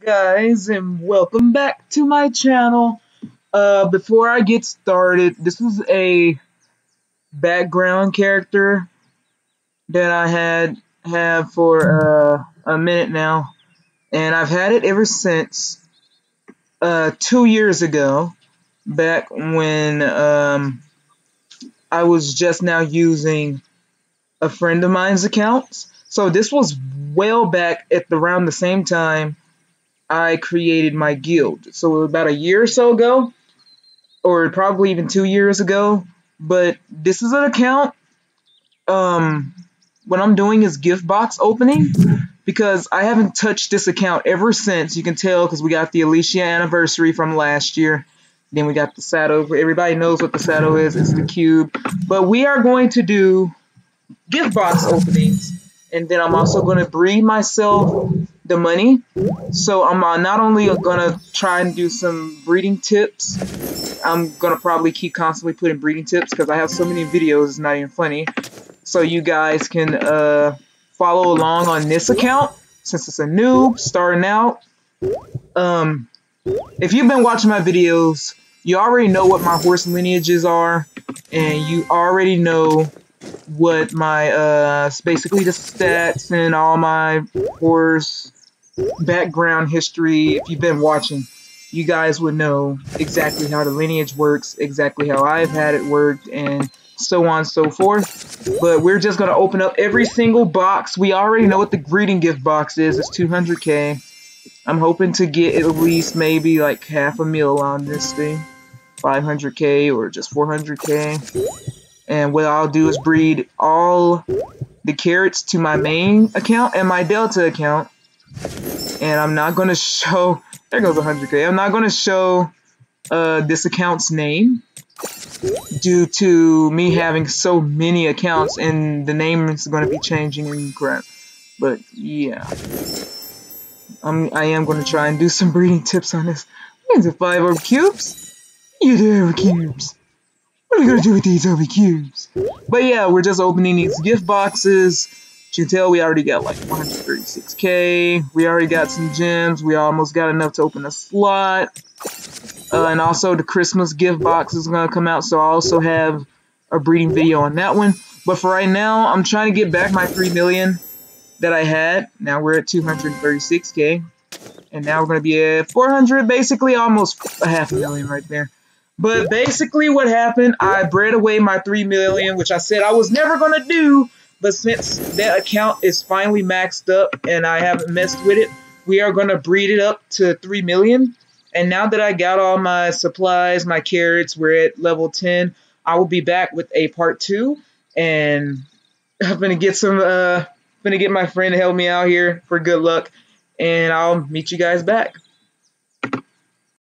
guys and welcome back to my channel. Uh, before I get started, this is a background character that I had have for uh, a minute now, and I've had it ever since uh, two years ago, back when um, I was just now using a friend of mine's account. So this was well back at the, around the same time I created my guild. So about a year or so ago, or probably even two years ago. But this is an account. Um, what I'm doing is gift box opening because I haven't touched this account ever since. You can tell because we got the Alicia anniversary from last year. Then we got the saddle. Everybody knows what the saddle is. It's the cube. But we are going to do gift box openings. And then I'm also going to breed myself the money. So I'm uh, not only to try and do some breeding tips, I'm to probably keep constantly putting breeding tips because I have so many videos, it's not even funny. So you guys can uh, follow along on this account since it's a new starting out. Um, if you've been watching my videos, you already know what my horse lineages are, and you already know what my uh basically the stats and all my horse background history, if you've been watching, you guys would know exactly how the lineage works, exactly how I've had it worked, and so on and so forth. But we're just going to open up every single box. We already know what the greeting gift box is. It's 200k. I'm hoping to get at least maybe like half a mil on this thing. 500k or just 400k. And what I'll do is breed all the carrots to my main account and my Delta account and I'm not going to show, there goes 100k, I'm not going to show uh, this account's name due to me having so many accounts and the name is going to be changing and crap. But yeah, I'm, I am going to try and do some breeding tips on this. Is it five orb cubes? You do orb cubes. What are we going to do with these orb cubes? But yeah, we're just opening these gift boxes you can tell we already got like 136k. We already got some gems. We almost got enough to open a slot. Uh, and also the Christmas gift box is going to come out. So I also have a breeding video on that one. But for right now, I'm trying to get back my 3 million that I had. Now we're at 236k. And now we're going to be at 400, basically almost a half a million right there. But basically what happened, I bred away my 3 million, which I said I was never going to do but since that account is finally maxed up and I haven't messed with it, we are going to breed it up to 3 million. And now that I got all my supplies, my carrots, we're at level 10, I will be back with a part 2. And I'm going to get some, uh, going to get my friend to help me out here for good luck. And I'll meet you guys back.